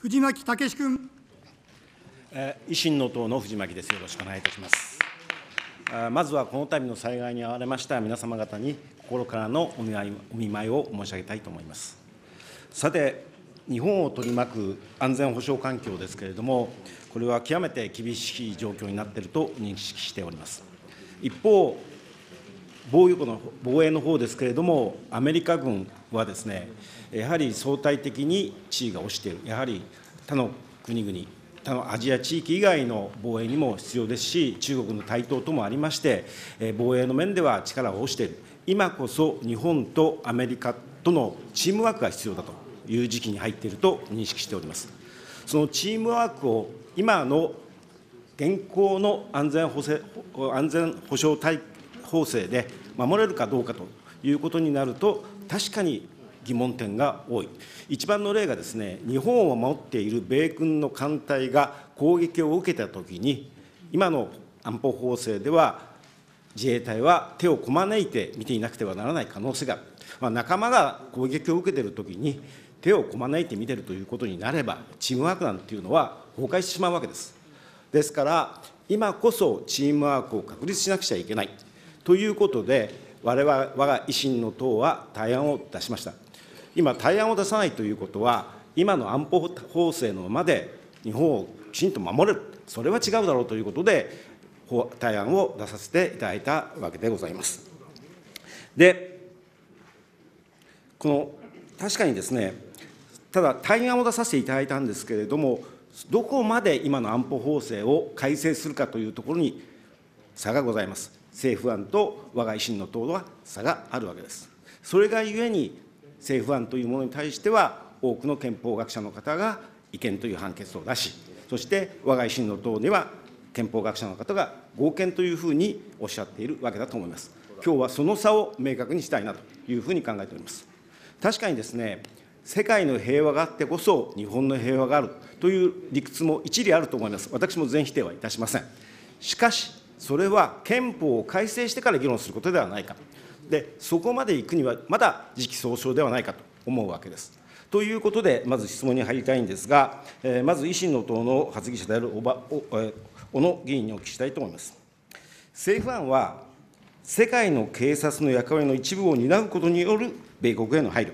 藤巻武君。維新の党の藤巻です。よろしくお願いいたします。まずはこの度の災害に遭われました皆様方に心からのお願いお見舞いを申し上げたいと思います。さて、日本を取り巻く安全保障環境ですけれども、これは極めて厳しい状況になっていると認識しております。一方、防衛の防衛の方ですけれども、アメリカ軍はですね、やはり相対的に地位が落ちている、やはり他の国々、他のアジア地域以外の防衛にも必要ですし、中国の台頭ともありまして、防衛の面では力が落ちている、今こそ日本とアメリカとのチームワークが必要だという時期に入っていると認識しております。そのチームワークを今の現行の安全保安全保障体法制で守れるかどうかということになると、確かに疑問点が多い。一番の例がですね、日本を守っている米軍の艦隊が攻撃を受けたときに、今の安保法制では、自衛隊は手をこまねいて見ていなくてはならない可能性がある。まあ、仲間が攻撃を受けているときに、手をこまねいて見てるということになれば、チームワークなんていうのは崩壊してしまうわけです。ですから、今こそチームワークを確立しなくちゃいけない。ということで、我々我が維新の党は対案を出しました。今、対案を出さないということは、今の安保法制のままで日本をきちんと守れる、それは違うだろうということで、対案を出させていただいたわけでございます。で、この確かにですね、ただ、対案を出させていただいたんですけれども、どこまで今の安保法制を改正するかというところに差がございます。政府案と我が維新の党は差があるわけです。それがゆえに、政府案というものに対しては、多くの憲法学者の方が違憲という判決を出し、そして我が維新の党には、憲法学者の方が合憲というふうにおっしゃっているわけだと思います。今日はその差を明確にしたいなというふうに考えております。確かにですね、世界の平和があってこそ日本の平和があるという理屈も一理あると思います。私も全否定はいたしません。しかし、それは憲法を改正してから議論することではないか。で、そこまで行くにはまだ時期尚早ではないかと思うわけです。ということで、まず質問に入りたいんですが、えー、まず維新の党の発議者である小ば小野議員にお聞きしたいと思います。政府案は、世界の警察の役割の一部を担うことによる米国への配慮、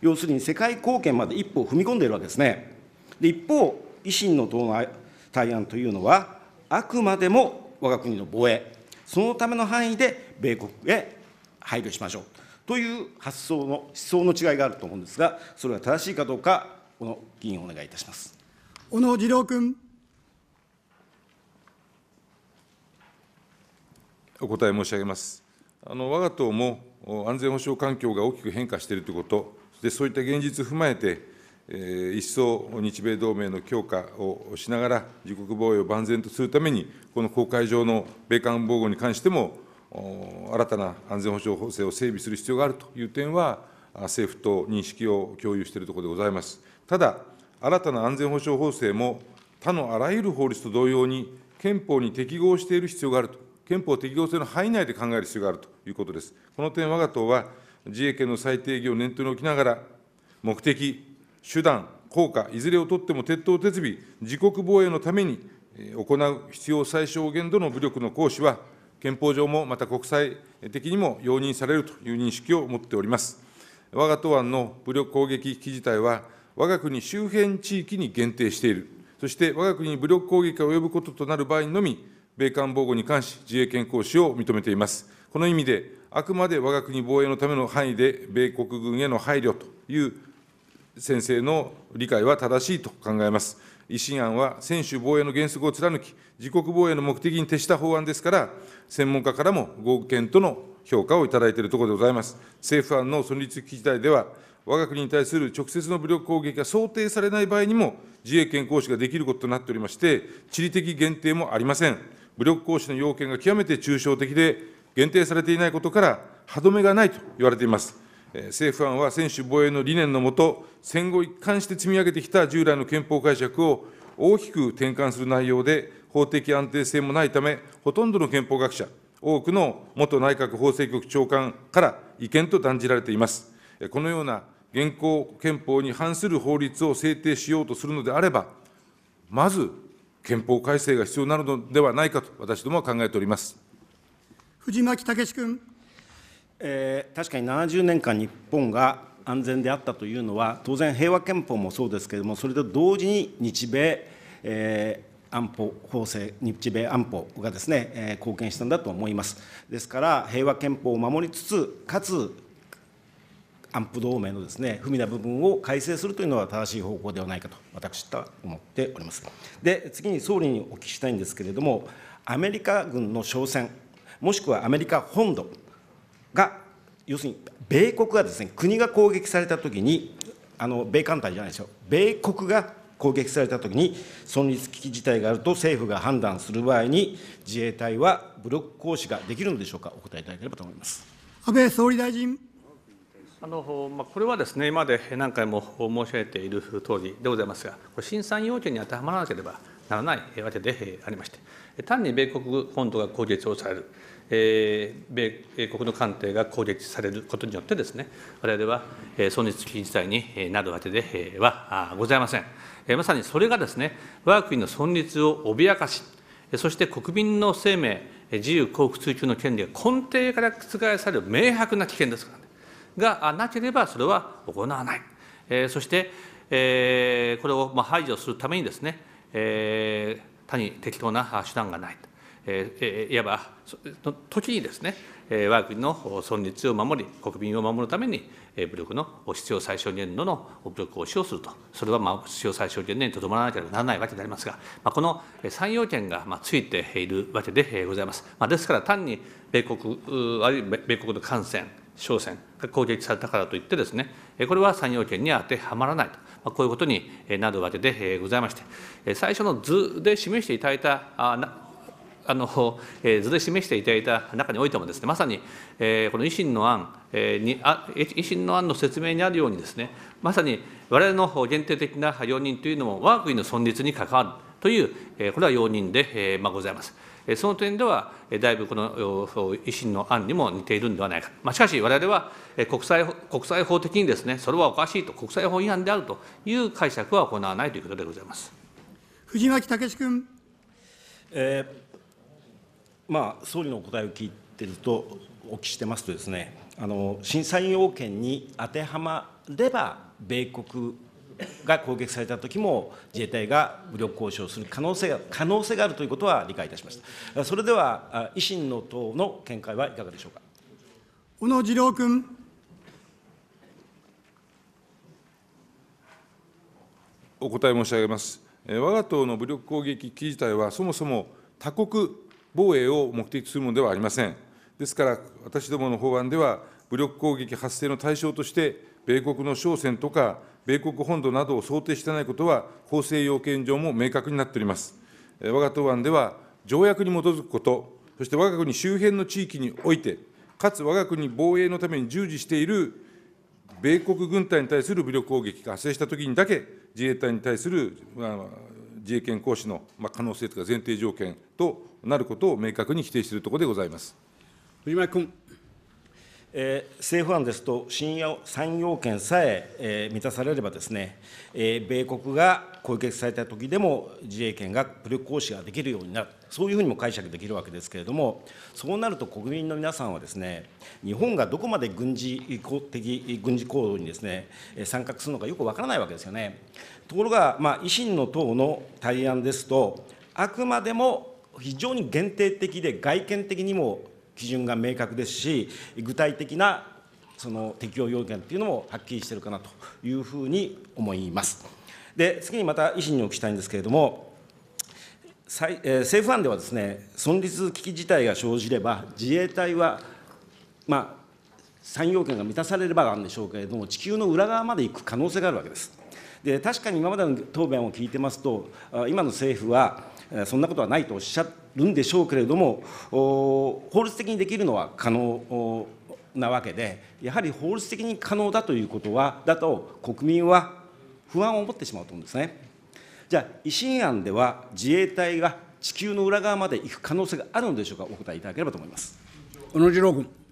要するに世界貢献まで一歩踏み込んでいるわけですね。で一方、維新の党の対案というのは、あくまでも我が国の防衛、そのための範囲で米国へ配慮しましょうという発想の思想の違いがあると思うんですが、それは正しいかどうか、この議員、お願いいたします小野次郎君。お答え申し上げます。あの我が党も安全保障環境が大きく変化しているということ、でそういった現実を踏まえて、えー、一層日米同盟の強化をしながら、自国防衛を万全とするために、この公海上の米韓防護に関しても、新たな安全保障法制を整備する必要があるという点は、政府と認識を共有しているところでございます。ただ、新たな安全保障法制も、他のあらゆる法律と同様に、憲法に適合している必要があると、憲法適合性の範囲内で考える必要があるということです。この点、わが党は自衛権の最低義を念頭に置きながら、目的、手段、効果、いずれをとっても徹頭徹尾、自国防衛のために行う必要最小限度の武力の行使は、憲法上もまた国際的にも容認されるという認識を持っております。我が党案の武力攻撃危機自体は、我が国周辺地域に限定している、そして我が国に武力攻撃が及ぶこととなる場合のみ、米韓防護に関し、自衛権行使を認めています。この意味で、あくまで我が国防衛のための範囲で、米国軍への配慮という先生の理解は正しいと考えます。維新案は専守防衛の原則を貫き、自国防衛の目的に徹した法案ですから、専門家からも合憲との評価をいただいているところでございます。政府案の存立危機事態では、我が国に対する直接の武力攻撃が想定されない場合にも、自衛権行使ができることとなっておりまして、地理的限定もありません。武力行使の要件が極めて抽象的で、限定されていないことから、歯止めがないと言われています。政府案は専守防衛の理念のもと、戦後一貫して積み上げてきた従来の憲法解釈を大きく転換する内容で、法的安定性もないため、ほとんどの憲法学者、多くの元内閣法制局長官から違憲と断じられています。このような現行憲法に反する法律を制定しようとするのであれば、まず憲法改正が必要になるのではないかと、私どもは考えております。藤巻武君。えー確かに70年間、日本が安全であったというのは、当然、平和憲法もそうですけれども、それと同時に日米、えー安保法制、日米安保がですね、えー貢献したんだと思います。ですから、平和憲法を守りつつ、かつ安保同盟のですね、不備な部分を改正するというのは正しい方向ではないかと、私は思っております。で、次に総理にお聞きしたいんですけれども、アメリカ軍の商船、もしくはアメリカ本土が、要するに米国がですね、国が攻撃されたときに、あの米艦隊じゃないですよ、米国が攻撃されたときに、存立危機事態があると政府が判断する場合に、自衛隊は武力行使ができるのでしょうか、お答えいただければと思います。安倍総理大臣。あのまあ、これはですね、今まで何回も申し上げている通りでございますが、これ、新3要件に当てはまらなければならないわけでありまして、単に米国本土が攻撃をされる、えー米国の艦艇が攻撃されることによってですね、我々はえー存立危機事態になるわけではございません。まさにそれがですね、我が国の存立を脅かし、そして国民の生命、自由幸福追求の権利が根底から覆される明白な危険ですからね。がなければそれは行わない。えそして、えこれをま排除するためにですね、え他に適当な手段がない。えーえーいわば、時にですね、我が国の存立を守り、国民を守るために、武力の必要最小限度の武力を使用すると、それはまあ必要最小限度にとどまらなければならないわけでありますが、まあ、この3要件がまあついているわけでございます。まあ、ですから、単に米国、あるいは米国の艦船、商船が攻撃されたからといってですね、これは3要件に当てはまらないと、こういうことになるわけでございまして、最初の図で示していただいた、あのえー図で示していただいた中においてもですね、まさに、えーこの維新の案、えーにあ維新の案の説明にあるようにですね、まさに我々の限定的な容認というのも、我が国の存立に関わるという、えーこれは容認で、えーまあ、ございます。えーその点では、えーだいぶこのお維新の案にも似ているんではないか。まあ、しかし、我々はえー国際法国際法的にですね、それはおかしいと、国際法違反であるという解釈は行わないということでございます。藤巻武君。えーまあ、総理のお答えを聞いていると、お聞きしてますとですね、あの震災要件に当てはまれば、米国が攻撃されたときも、自衛隊が武力行使をする可能性が可能性があるということは理解いたしました。それでは、あ維新の党の見解はいかがでしょうか？小野次郎君。お答え申し上げます。えー我が党の武力攻撃危機事態は、そもそも他国防衛を目的とするものではありません。ですから、私どもの法案では、武力攻撃発生の対象として、米国の商船とか、米国本土などを想定していないことは、法制要件上も明確になっております。え我が党案では、条約に基づくこと、そして我が国周辺の地域において、かつ我が国防衛のために従事している米国軍隊に対する武力攻撃が発生したときにだけ、自衛隊に対する自衛権行使の可能性とか前提条件となることを明確に否定しているところでございます。藤巻君。えー政府案ですと、新要3要件さええー満たされればですね、えー米国が攻撃されたときでも自衛権が武力行使ができるようになる、そういうふうにも解釈できるわけですけれども、そうなると国民の皆さんはですね、日本がどこまで軍事的軍事行動にですねえー参画するのかよくわからないわけですよね。ところが、まあ、維新の党の対案ですと、あくまでも非常に限定的で外見的にも基準が明確ですし、具体的なその適用要件というのもはっきりしているかなというふうに思います。で、次にまた維新にお聞きしたいんですけれども、政府案ではですね、存立危機事態が生じれば、自衛隊は、まあ、3要件が満たされればなんでしょうけれども、地球の裏側まで行く可能性があるわけです。で確かに今までの答弁を聞いてますと、今の政府は、そんなことはないとおっしゃるんでしょうけれども、法律的にできるのは可能なわけで、やはり法律的に可能だということは、だと国民は不安を持ってしまうと思うんですね。じゃあ、維新案では自衛隊が地球の裏側まで行く可能性があるのでしょうか、お答えいただければと思います。小野次郎君。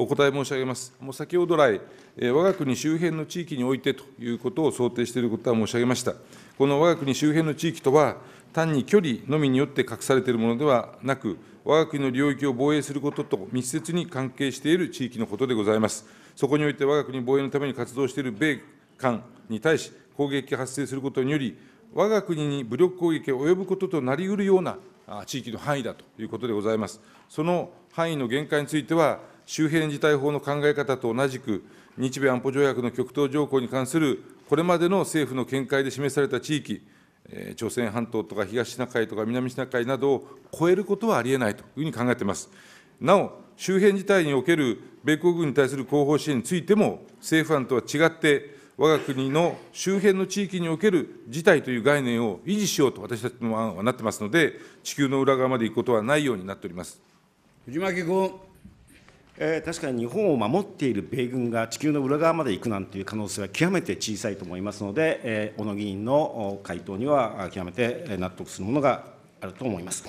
お答え申し上げます。もう先ほど来、え我が国周辺の地域においてということを想定していることは申し上げました。この我が国周辺の地域とは、単に距離のみによって隠されているものではなく、我が国の領域を防衛することと密接に関係している地域のことでございます。そこにおいて我が国防衛のために活動している米韓に対し、攻撃が発生することにより、我が国に武力攻撃が及ぶこととなりうるような地域の範囲だということでございます。その範囲の限界については、周辺事態法の考え方と同じく、日米安保条約の極東条項に関するこれまでの政府の見解で示された地域、朝鮮半島とか東シナ海とか南シナ海などを超えることはありえないというふうに考えています。なお、周辺事態における米国軍に対する後方支援についても、政府案とは違って、我が国の周辺の地域における事態という概念を維持しようと私たちの案はなってますので、地球の裏側まで行くことはないようになっております。藤巻君。えー確かに日本を守っている米軍が地球の裏側まで行くなんていう可能性は極めて小さいと思いますので、えー小野議員の回答には極めて納得するものがあると思います。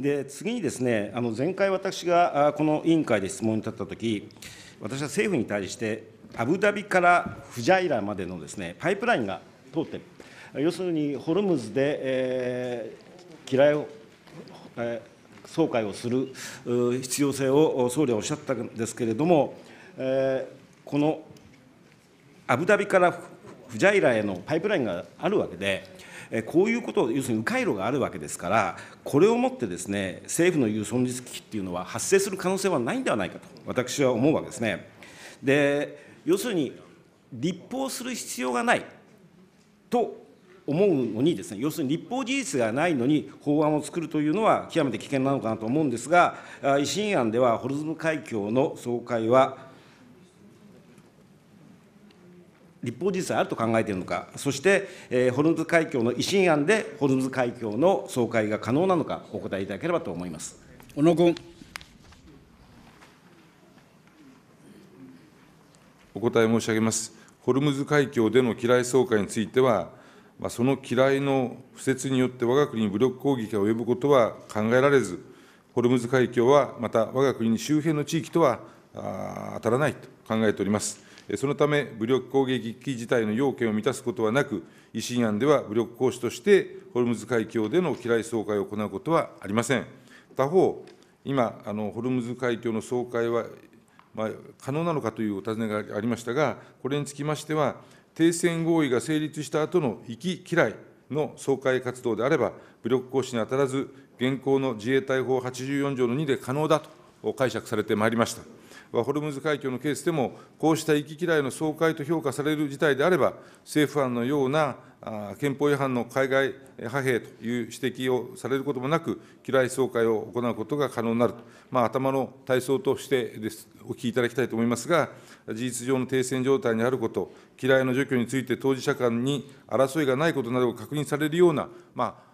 で次にですね、あの前回私があこの委員会で質問に立ったとき、私は政府に対して、アブダビからフジャイラまでのですねパイプラインが通っている、要するにホルムズで、えー、機雷を、えー総会をする必要性を総理はおっしゃったんですけれども、えこのアブダビからフジャイラへのパイプラインがあるわけで、こういうことを、要するに迂回路があるわけですから、これをもってですね政府の言う存立危機っていうのは発生する可能性はないんではないかと、私は思うわけですね。で要するに立法する必要がないと思うのにですね、要するに立法事実がないのに法案を作るというのは極めて危険なのかなと思うんですが、あ維新案ではホルズム海峡の総会は立法事実があると考えているのか、そして、えーホルムズ海峡の維新案でホルムズ海峡の総会が可能なのか、お答えいただければと思います。小野君。お答え申し上げます。ホルムズ海峡での機雷総会については、まあ、その機雷の敷設によって我が国に武力攻撃が及ぶことは考えられず、ホルムズ海峡はまた我が国に周辺の地域とは当たらないと考えております。そのため、武力攻撃機自体の要件を満たすことはなく、維新案では武力行使として、ホルムズ海峡での機雷総会を行うことはありません。他方、今、あのホルムズ海峡の総会はまあ、可能なのかというお尋ねがありましたが、これにつきましては、停戦合意が成立した後の行き嫌いの総会活動であれば、武力行使に当たらず、現行の自衛隊法84条の2で可能だと解釈されてまいりました。ホルムズ海峡のケースでも、こうした行き嫌いの総会と評価される事態であれば、政府案のような憲法違反の海外派兵という指摘をされることもなく、嫌い総会を行うことが可能になると、ま、頭の体操としてですお聞きいただきたいと思いますが、事実上の停戦状態にあること、嫌いの除去について当事者間に争いがないことなどが確認されるような、まあ、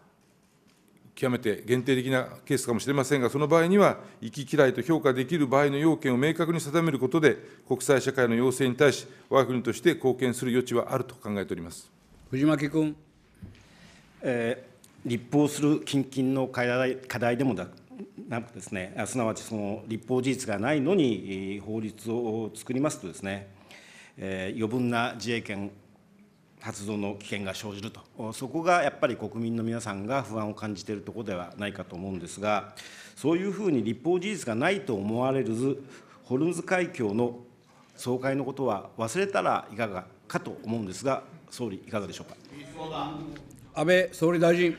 極めて限定的なケースかもしれませんが、その場合には、行き嫌いと評価できる場合の要件を明確に定めることで、国際社会の要請に対し、我が国として貢献する余地はあると考えております。藤巻君。えー立法する近々の課題課題でもだなくですね、すなわちその立法事実がないのに法律を作りますとですね、えー余分な自衛権発動の危険が生じると、そこがやっぱり国民の皆さんが不安を感じているところではないかと思うんですが、そういうふうに立法事実がないと思われるホルムズ海峡の総会のことは忘れたらいかがかと思うんですが、総理、いかがでしょうか？安倍総理大臣。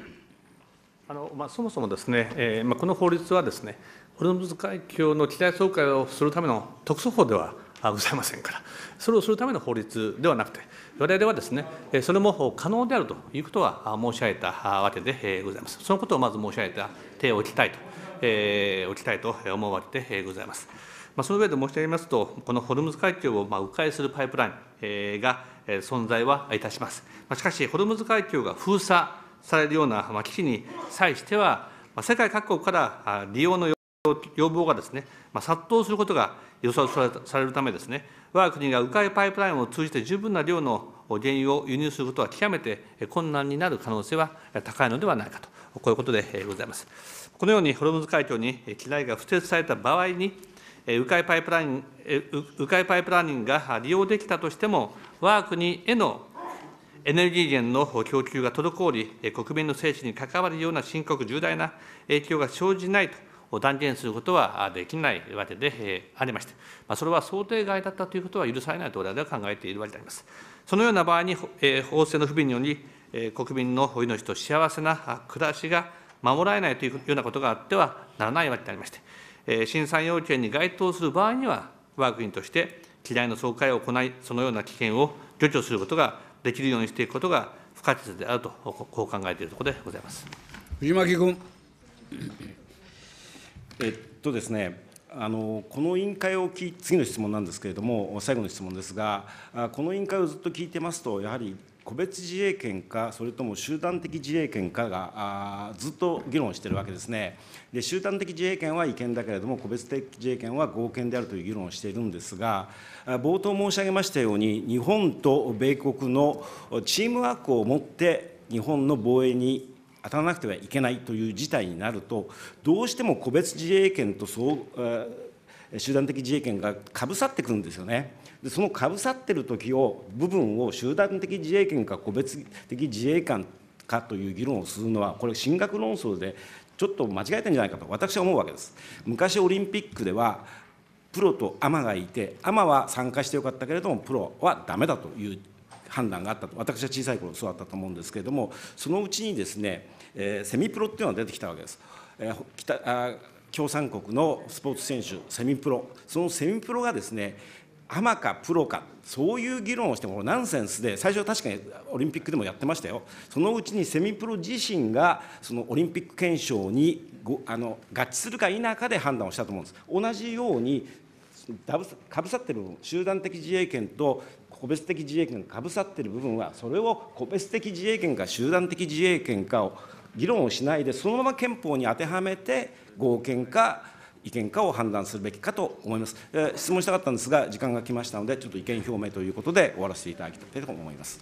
あのまあ、そもそもですね、えーまあ、この法律はですね、ホルムズ海峡の機雷総会をするための特措法ではあございませんから、それをするための法律ではなくて、我々はですね、えーそれも可能であるということはあ申し上げたあわけでえーございます。そのことをまず申し上げた手を置きたいと、えー置きたいと思うわけでえーございます。まあ、その上で申し上げますと、このホルムズ海峡をまあ迂回するパイプラインえーがえー存在はいたします。しかし、ホルムズ海峡が封鎖されるようなま危機に際しては、世界各国から利用の要望がですね、殺到することが予想されるためですね、我が国が迂回パイプラインを通じて十分な量の原油を輸入することは極めて困難になる可能性は高いのではないかと、こういうことでございます。このようにホルムズ海峡に機雷が敷設された場合に、え迂回パイプライン、う迂回パイプラインが利用できたとしても、我が国へのエネルギー源の供給が滞り、国民の生死に関わるような深刻重大な影響が生じないと断言することはできないわけでありまして、それは想定外だったということは許されないと我々は考えているわけであります。そのような場合に、法制の不備により、国民の命と幸せな暮らしが守られないというようなことがあってはならないわけでありまして、えー新産要件に該当する場合には、我が国として機雷の総会を行い、そのような危険を除去することができるようにしていくことが不可欠であると、こう考えているところでございます。藤巻君。えっとですね、あのこの委員会を聞次の質問なんですけれども、最後の質問ですが、この委員会をずっと聞いてますと、やはり個別自衛権か、それとも集団的自衛権かがずっと議論しているわけですね。で集団的自衛権は違憲だけれども、個別的自衛権は合憲であるという議論をしているんですが、冒頭申し上げましたように、日本と米国のチームワークを持って、日本の防衛に当たらなくてはいけないという事態になると、どうしても個別自衛権とそうえ集団的自衛権がかぶさってくるんですよね。でそのかぶさってる時を部分を集団的自衛権か個別的自衛官かという議論をするのはこれ神学論争でちょっと間違えてんじゃないかと私は思うわけです。昔オリンピックではプロとアマがいてアマは参加してよかったけれどもプロはダメだという判断があったと私は小さい頃そうだったと思うんですけれどもそのうちにですね、えーセミプロっていうのが出てきたわけです。えー北あ共産国のスポーツ選手セミプロそのセミプロがですねアマかプロかそういう議論をしてもナンセンスで最初確かにオリンピックでもやってましたよ。そのうちにセミプロ自身がそのオリンピック憲章にごあの合致するか否かで判断をしたと思うんです。同じようにかぶさってる部分集団的自衛権と個別的自衛権がかぶさってる部分はそれを個別的自衛権か集団的自衛権かを議論をしないでそのまま憲法に当てはめて合憲か意見かを判断するべきかと思います、え質問したかったんですが時間が来ましたのでちょっと意見表明ということで終わらせていただきたいと思います。